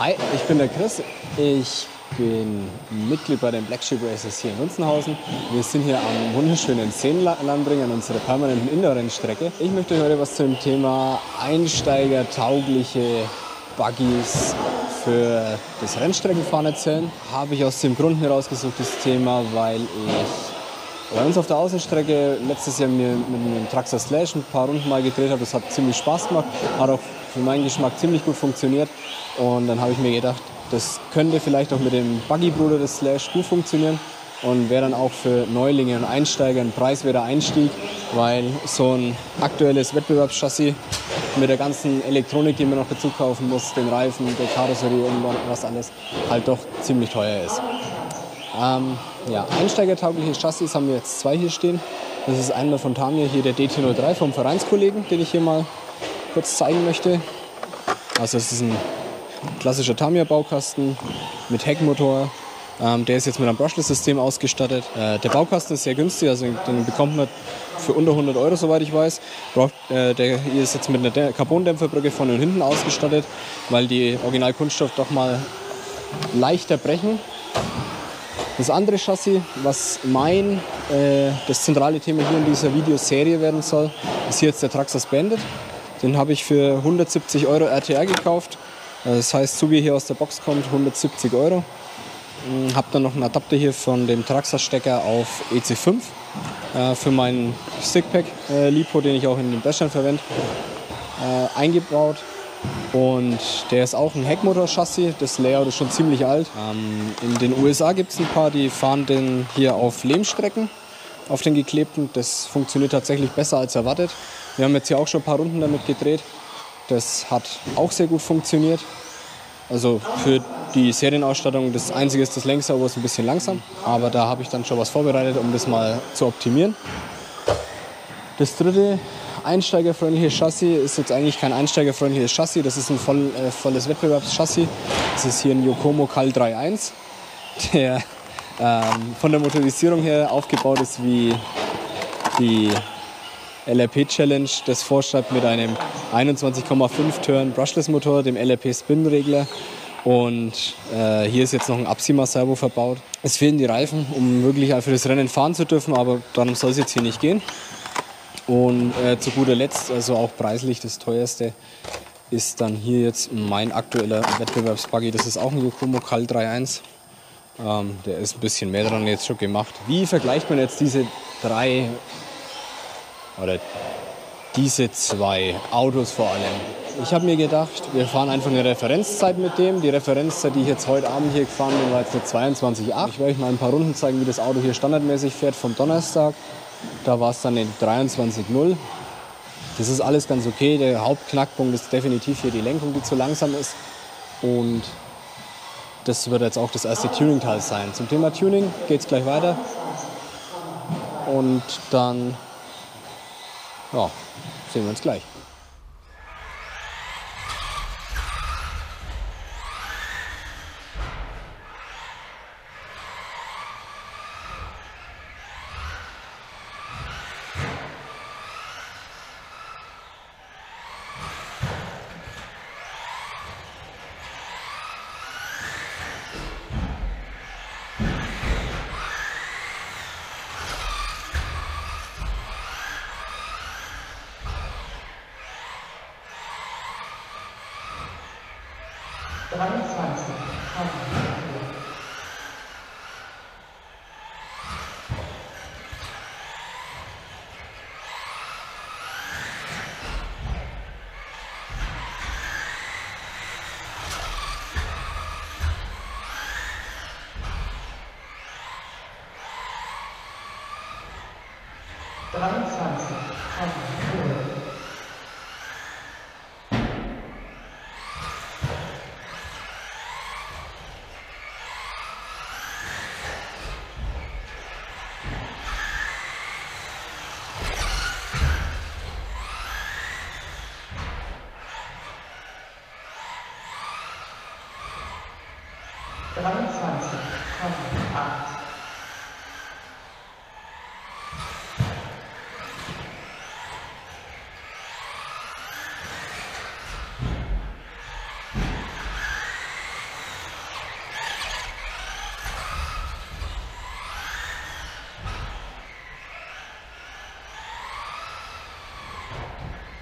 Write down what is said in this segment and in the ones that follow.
Hi, ich bin der Chris. Ich bin Mitglied bei den Black Sheep Races hier in Nunzenhausen. Wir sind hier am wunderschönen Seenlandring an unserer permanenten Indoor-Rennstrecke. Ich möchte heute was zum Thema einsteigertaugliche Buggies für das Rennstreckenfahren erzählen. Habe ich aus dem Grund herausgesucht, das Thema, weil ich bei uns auf der Außenstrecke letztes Jahr mir mit einem Traxxas Slash ein paar Runden mal gedreht habe. Das hat ziemlich Spaß gemacht, hat auch für meinen Geschmack ziemlich gut funktioniert. Und dann habe ich mir gedacht, das könnte vielleicht auch mit dem Buggy-Bruder des Slash gut funktionieren und wäre dann auch für Neulinge und Einsteiger ein preiswerter Einstieg, weil so ein aktuelles Wettbewerbschassis mit der ganzen Elektronik, die man noch dazu kaufen muss, den Reifen, der Karosserie und was alles, halt doch ziemlich teuer ist. Ähm, ja, einsteigertaugliche Chassis haben wir jetzt zwei hier stehen. Das ist einmal von Tamiya hier der DT03 vom Vereinskollegen, den ich hier mal kurz zeigen möchte. Also es ist ein klassischer Tamiya-Baukasten mit Heckmotor. Ähm, der ist jetzt mit einem Brushless-System ausgestattet. Äh, der Baukasten ist sehr günstig, also den bekommt man für unter 100 Euro, soweit ich weiß. Braucht, äh, der hier ist jetzt mit einer Carbondämpferbrücke vorne und hinten ausgestattet, weil die Originalkunststoff doch mal leichter brechen. Das andere Chassis, was mein, äh, das zentrale Thema hier in dieser Videoserie werden soll, ist hier jetzt der Traxxas Bandit. Den habe ich für 170 Euro RTR gekauft. Das heißt, so wie hier aus der Box kommt, 170 Euro. Hm, habe dann noch einen Adapter hier von dem Traxxas-Stecker auf EC5 äh, für meinen Stickpack äh, den ich auch in den Bläschern verwende, äh, eingebaut. Und der ist auch ein Heckmotor-Chassis. Das Layout ist schon ziemlich alt. Ähm, in den USA gibt es ein paar, die fahren den hier auf Lehmstrecken, auf den geklebten. Das funktioniert tatsächlich besser als erwartet. Wir haben jetzt hier auch schon ein paar Runden damit gedreht. Das hat auch sehr gut funktioniert. Also für die Serienausstattung, das Einzige ist das Längsauber ist ein bisschen langsam, aber da habe ich dann schon was vorbereitet, um das mal zu optimieren. Das dritte einsteigerfreundliche Chassis ist jetzt eigentlich kein einsteigerfreundliches Chassis, das ist ein voll, äh, volles Wettbewerbschassis. Das ist hier ein Yokomo Cal 3.1, der ähm, von der Motorisierung her aufgebaut ist wie die LRP Challenge, das vorschreibt mit einem 21,5 Turn Brushless Motor, dem LRP Spin Regler. Und äh, hier ist jetzt noch ein Absima Servo verbaut. Es fehlen die Reifen, um wirklich für das Rennen fahren zu dürfen, aber darum soll es jetzt hier nicht gehen. Und äh, zu guter Letzt, also auch preislich das teuerste, ist dann hier jetzt mein aktueller Wettbewerbsbuggy. Das ist auch ein Yokomo Cal 3.1. Ähm, der ist ein bisschen mehr dran jetzt schon gemacht. Wie vergleicht man jetzt diese drei oder diese zwei Autos vor allem. Ich habe mir gedacht, wir fahren einfach eine Referenzzeit mit dem. Die Referenzzeit, die ich jetzt heute Abend hier gefahren bin, war jetzt eine 22,8. Ich werde euch mal ein paar Runden zeigen, wie das Auto hier standardmäßig fährt vom Donnerstag. Da war es dann eine 23,0. Das ist alles ganz okay. Der Hauptknackpunkt ist definitiv hier die Lenkung, die zu langsam ist. Und das wird jetzt auch das erste Tuning-Teil sein. Zum Thema Tuning geht es gleich weiter. Und dann ja, sehen wir uns gleich. 23,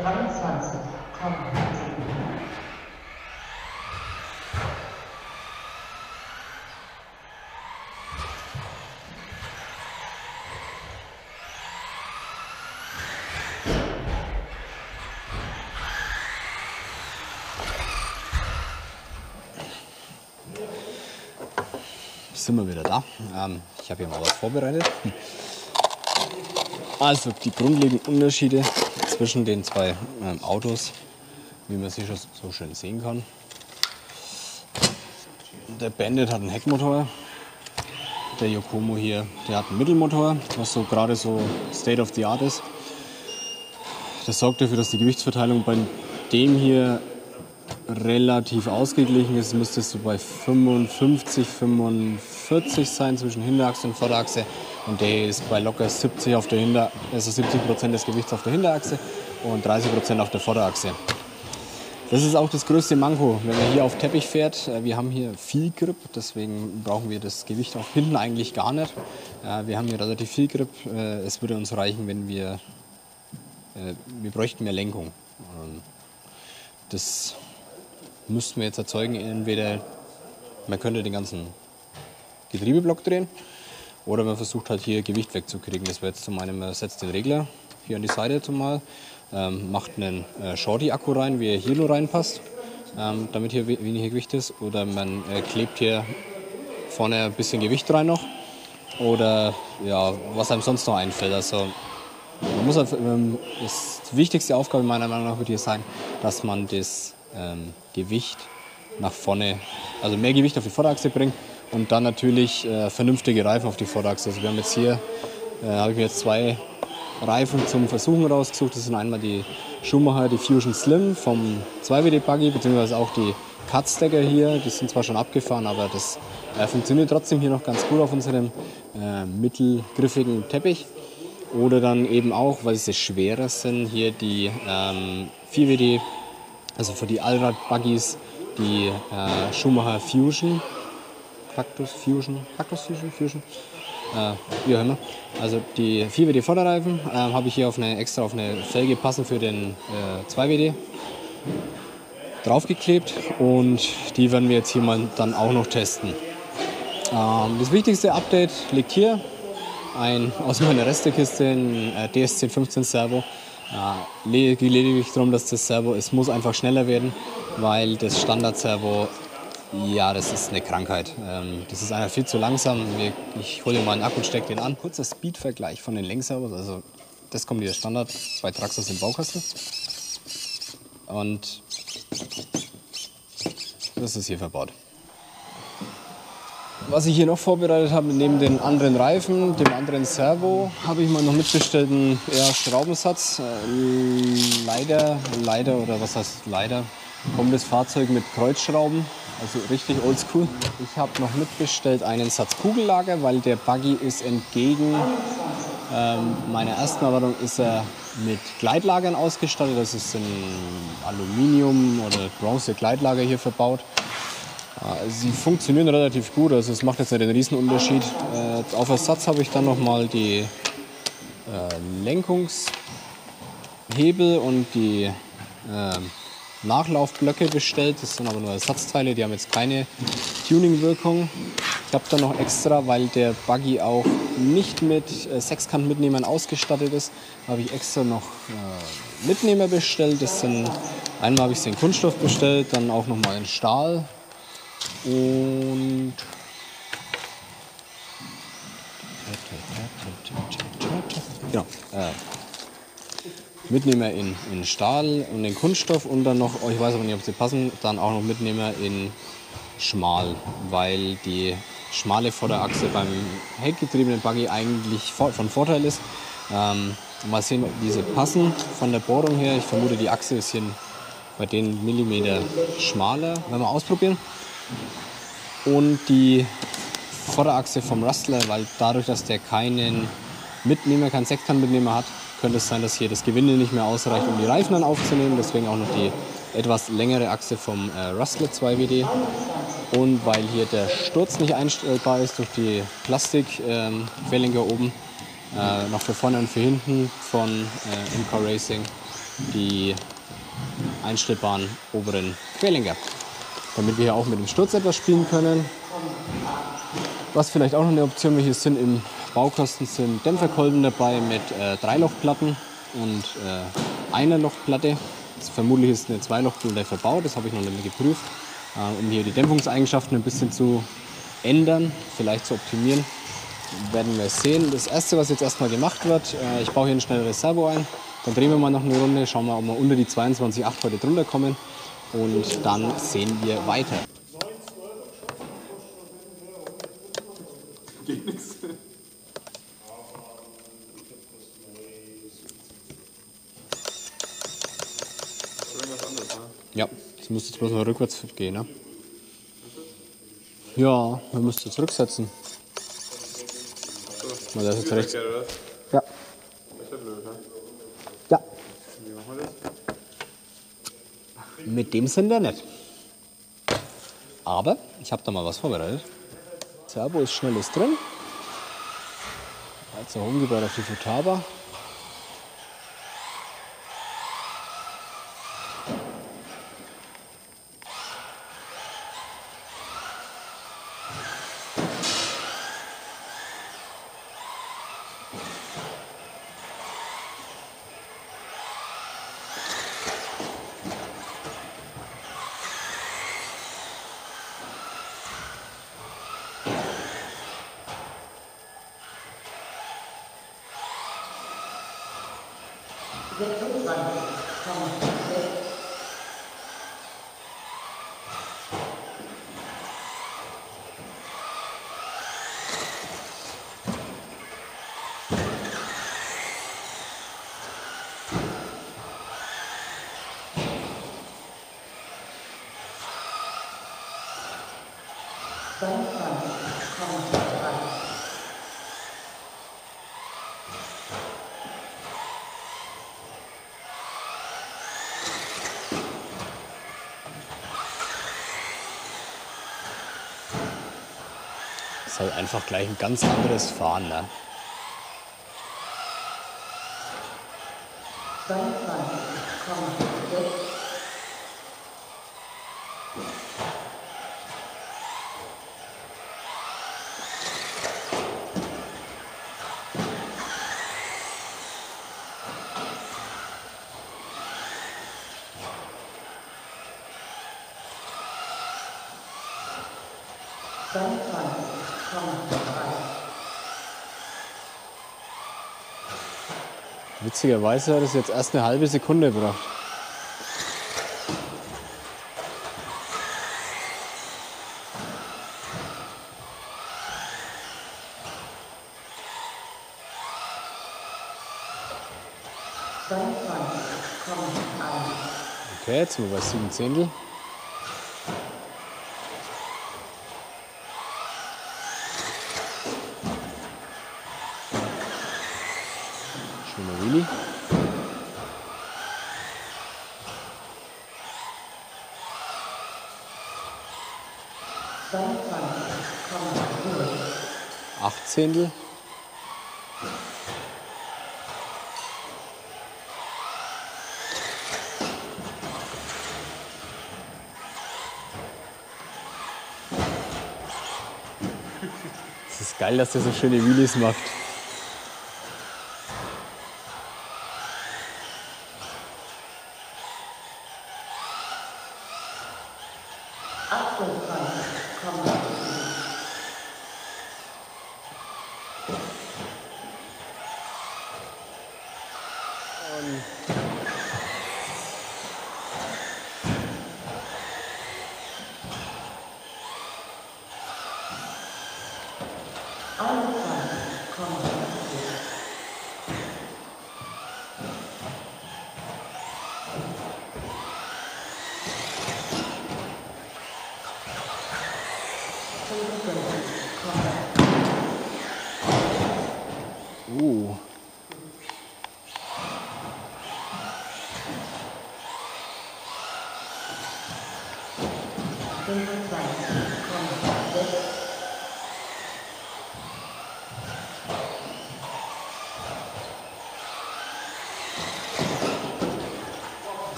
23. Komm, also. sind wir wieder da. Ähm, ich habe hier mal was vorbereitet. Also die grundlegenden Unterschiede zwischen den zwei ähm, Autos, wie man sie schon so schön sehen kann. Der Bandit hat einen Heckmotor. Der Yokomo hier, der hat einen Mittelmotor, was so gerade so State of the Art ist. Das sorgt dafür, dass die Gewichtsverteilung bei dem hier relativ ausgeglichen ist. Müsste es so bei 55, 45 sein zwischen Hinterachse und Vorderachse. Und der ist bei locker 70 auf der Hinter, also 70 Prozent des Gewichts auf der Hinterachse und 30 Prozent auf der Vorderachse. Das ist auch das größte Manko, wenn man hier auf Teppich fährt. Äh, wir haben hier viel Grip, deswegen brauchen wir das Gewicht auch hinten eigentlich gar nicht. Äh, wir haben hier relativ viel Grip. Äh, es würde uns reichen, wenn wir, wir bräuchten mehr Lenkung. Das müssten wir jetzt erzeugen. Entweder man könnte den ganzen Getriebeblock drehen oder man versucht halt hier Gewicht wegzukriegen. Das wäre jetzt zum einen, man setzt den Regler hier an die Seite zumal ähm, macht einen äh, Shorty-Akku rein, wie er hier nur reinpasst, ähm, damit hier weniger Gewicht ist. Oder man äh, klebt hier vorne ein bisschen Gewicht rein noch. Oder ja, was einem sonst noch einfällt. Also man muss halt, ähm, das die wichtigste Aufgabe meiner Meinung nach wird hier sein, dass man das ähm, Gewicht nach vorne, also mehr Gewicht auf die Vorderachse bringt und dann natürlich äh, vernünftige Reifen auf die Vorderachse. Also wir haben jetzt hier, äh, habe ich mir jetzt zwei Reifen zum Versuchen rausgesucht. Das sind einmal die Schumacher, die Fusion Slim vom 2WD Buggy, beziehungsweise auch die Cutstacker hier. Die sind zwar schon abgefahren, aber das äh, funktioniert trotzdem hier noch ganz gut auf unserem äh, mittelgriffigen Teppich. Oder dann eben auch, weil sie schwerer sind, hier die ähm, 4WD, also für die Allrad-Buggies, die äh, Schumacher Fusion, Cactus Fusion, Cactus Fusion, Fusion, äh, wie auch immer. Also die 4WD Vorderreifen äh, habe ich hier auf eine, extra auf eine Felge passend für den äh, 2WD draufgeklebt und die werden wir jetzt hier mal dann auch noch testen. Ähm, das wichtigste Update liegt hier. Ein aus meiner Restekiste, ein äh, DS1015 Servo. Äh, lediglich darum, dass das Servo, es muss einfach schneller werden, weil das Standard-Servo ja, das ist eine Krankheit. Ähm, das ist einfach viel zu langsam. Ich hole mal einen Akku und stecke den an. Kurzer Speed-Vergleich von den Lenkservos. Also das kommt hier Standard, zwei Traxxas im Baukasten. Und das ist hier verbaut. Was ich hier noch vorbereitet habe, neben den anderen Reifen, dem anderen Servo, habe ich mal noch mitbestellt einen Schraubensatz. Äh, leider, leider, oder was heißt leider, kommt das Fahrzeug mit Kreuzschrauben also richtig oldschool. Ich habe noch mitbestellt einen Satz Kugellager, weil der Buggy ist entgegen ähm, meiner ersten Erwartung ist er mit Gleitlagern ausgestattet. Das ist ein Aluminium- oder Bronze-Gleitlager hier verbaut. Äh, sie funktionieren relativ gut, also es macht jetzt nicht den Riesenunterschied. Äh, auf Ersatz habe ich dann nochmal die äh, Lenkungshebel und die äh, Nachlaufblöcke bestellt. Das sind aber nur Ersatzteile, die haben jetzt keine Tuning-Wirkung. Ich habe dann noch extra, weil der Buggy auch nicht mit äh, Sechskantmitnehmern ausgestattet ist, habe ich extra noch äh, Mitnehmer bestellt. Das sind, einmal habe ich in Kunststoff bestellt, dann auch noch mal in Stahl und genau, äh, Mitnehmer in, in Stahl und in Kunststoff und dann noch, oh, ich weiß aber nicht, ob sie passen, dann auch noch Mitnehmer in Schmal, weil die schmale Vorderachse beim heckgetriebenen Buggy eigentlich von Vorteil ist. Ähm, mal sehen, ob diese passen von der Bohrung her. Ich vermute, die Achse ist hier bei den Millimeter schmaler. Werden wir ausprobieren. Und die Vorderachse vom Rustler, weil dadurch, dass der keinen Mitnehmer, keinen Sechskantmitnehmer hat, könnte es sein, dass hier das Gewinde nicht mehr ausreicht, um die Reifen dann aufzunehmen. Deswegen auch noch die etwas längere Achse vom äh, Rustler 2WD. Und weil hier der Sturz nicht einstellbar ist durch die Plastik-Querlenker ähm, oben, äh, noch für vorne und für hinten von äh, MK Racing die einstellbaren oberen Querlenker. Damit wir hier auch mit dem Sturz etwas spielen können. Was vielleicht auch noch eine Option hier sind im Baukosten sind Dämpferkolben dabei mit äh, Dreilochplatten und äh, einer Lochplatte. Das vermutlich ist eine Zweilochplatte verbaut, das habe ich noch nicht geprüft, äh, um hier die Dämpfungseigenschaften ein bisschen zu ändern, vielleicht zu optimieren, werden wir sehen. Das erste, was jetzt erstmal gemacht wird, äh, ich baue hier ein schnelleres Servo ein, dann drehen wir mal noch eine Runde, schauen wir, ob wir unter die 22,8 heute drunter kommen und dann sehen wir weiter. Geht nichts. Ja, das müsste jetzt bloß mal rückwärts gehen, ne? Ja, wir müssen jetzt rücksetzen. Mal das jetzt rechts. Ja. Ja. Mit dem sind wir nicht. Aber ich habe da mal was vorbereitet. Servo ist schnelles drin. Also umgebaut auf die Futaba. Ist halt einfach gleich ein ganz anderes Fahren. Ne? Witzigerweise hat es jetzt erst eine halbe Sekunde gebraucht. Okay, jetzt sind wir bei sieben Zehntel. Achtzehntel. Es ist geil, dass der so schöne Wheelies macht. Tamam.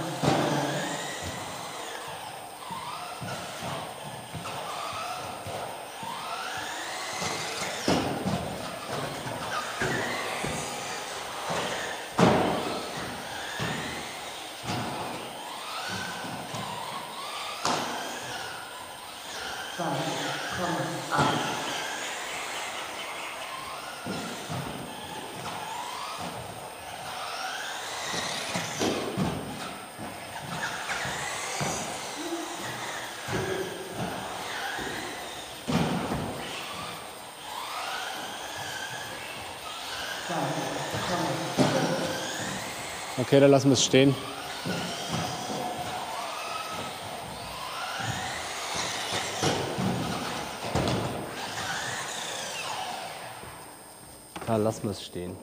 Yeah. Okay, dann lassen wir es stehen. Da lassen wir es stehen.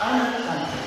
Okay,